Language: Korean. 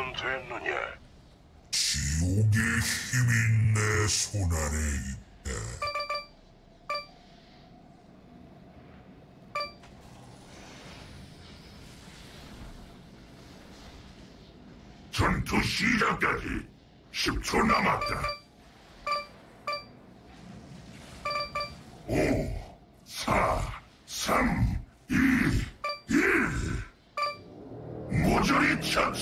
준비는 됐느냐? 지옥의 힘이 내 손안에 있다. 전투 시작까지 10초 남았다. 5, 4, 3, 2, Uczulić od